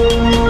you